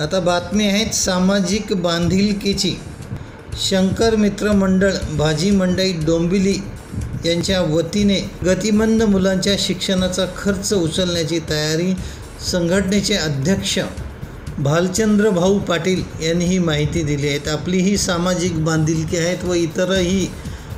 आता बातमी आहेत सामाजिक बांधिलकीची. शंकर मित्र मंडळ भाजी मंडई डोंबिली यांच्या वतीने गतिमंद मुलांच्या शिक्षणाचा खर्च उचलण्याची तयारी संघटनेचे अध्यक्ष भालचंद्र भाऊ पाटील यांनी ही माहिती दिली आहे. आपली ही सामाजिक बांधिलकी आहेत व इतरही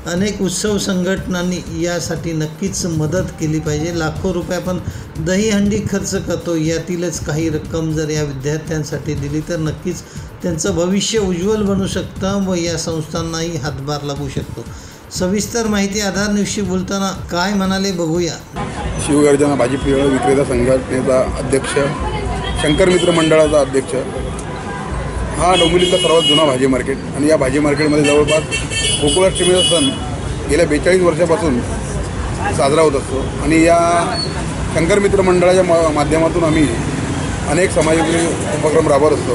अनेक उत्सव संघटनांनी यासाठी नक्कीच मदत केली पाहिजे. लाखो रुपये आपण दहीहंडी खर्च करतो यातीलच काही रक्कम जर या विद्यार्थ्यांसाठी दिली तर नक्कीच त्यांचं भविष्य उज्ज्वल बनू शकतं व या संस्थांनाही हातभार लागू शकतो. सविस्तर माहिती आधार न्यूजशी बोलताना काय म्हणाले बघूया. शिवगर्जना भाजीपिळ विक्रेता संघटनेचा अध्यक्ष शंकर मित्र मंडळाचा अध्यक्ष हा डोंबिलीचा सर्वात जुना भाजी मार्केट. आणि या भाजी मार्केटमध्ये जवळपास गोकुळाष्टमीचा सण गेल्या बेचाळीस वर्षापासून साजरा होत असतो. आणि या शंकर मित्र मंडळाच्या मा माध्यमातून आम्ही अनेक सामाजिक उपक्रम राबवत असतो.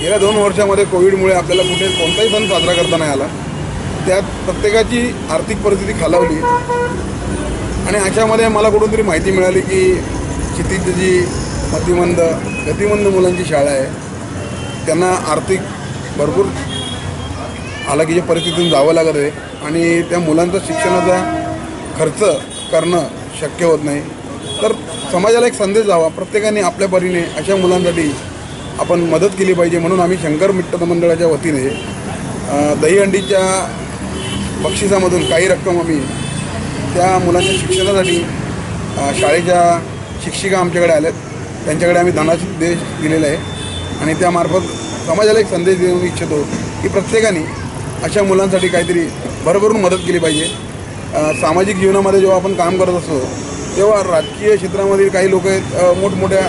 गेल्या दोन वर्षामध्ये कोविडमुळे आपल्याला कुठे कोणताही सण साजरा करता नाही आला. त्यात प्रत्येकाची आर्थिक परिस्थिती खालावली. आणि अशामध्ये मला कुठून तरी माहिती मिळाली की क्षितिज जी मतिमंद गतिमंद मुलांची शाळा आहे. त्यांना आर्थिक भरपूर हालाकीच्या परिस्थितीतून जावं लागत आहे आणि त्या मुलांचा शिक्षणाचा खर्च करणं शक्य होत नाही. तर समाजाला एक संदेश जावा प्रत्येकाने आपल्या परीने अशा मुलांसाठी आपण मदत केली पाहिजे म्हणून आम्ही शंकर मित्र मंडळाच्या वतीने दहीहंडीच्या बक्षिसामधून काही रक्कम आम्ही त्या मुलांच्या शिक्षणासाठी शाळेच्या शिक्षिका आमच्याकडे आल्यात. त्यांच्याकडे आम्ही धनादेश देश दिलेला आहे. आणि त्यामार्फत समाजाला एक संदेश देऊ इच्छितो की प्रत्येकाने अशा मुलांसाठी काहीतरी भरभरून मदत केली पाहिजे. सामाजिक जीवनामध्ये जेव्हा आपण काम करत असतो तेव्हा राजकीय क्षेत्रामधील काही लोक आहेत मोठमोठ्या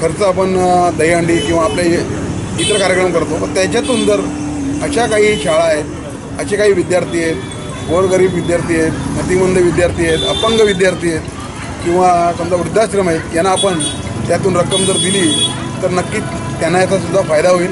खर्च आपण दहीहंडी किंवा आपले इतर कार्यक्रम करतो. पण त्याच्यातून जर अशा काही शाळा आहेत असे काही विद्यार्थी आहेत गोरगरीब विद्यार्थी आहेत मतिमंद विद्यार्थी आहेत अपंग विद्यार्थी आहेत किंवा समजा वृद्धाश्रम आहेत यांना आपण त्यातून रक्कम जर दिली तर नक्कीच त्यांना याचा सुद्धा फायदा होईल.